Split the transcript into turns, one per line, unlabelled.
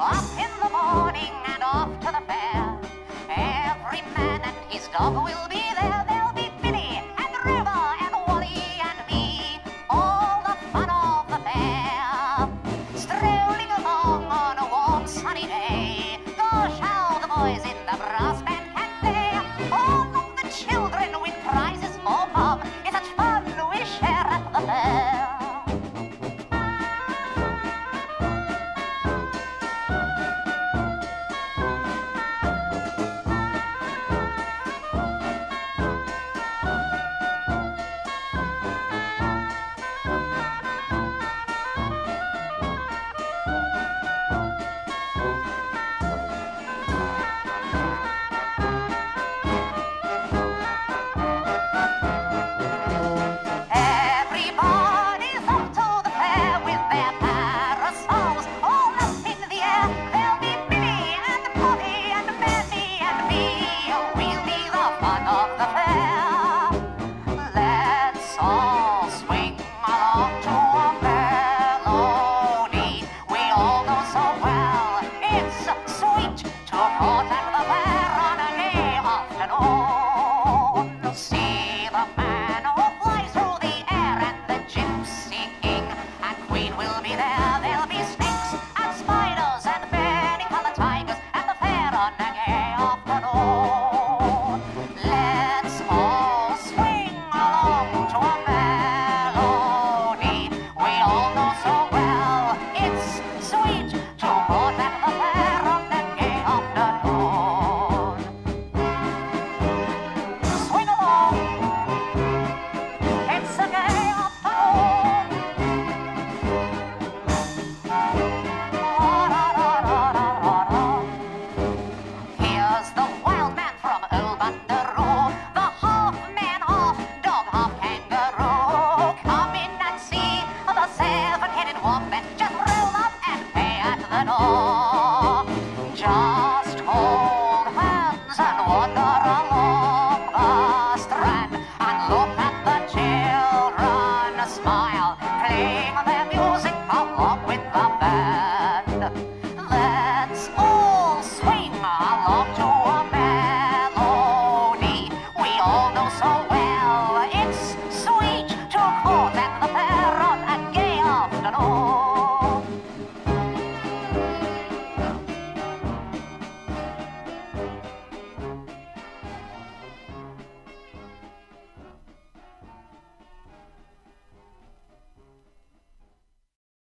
Up in the morning and off to the fair. Every man and his dog will be there. glad.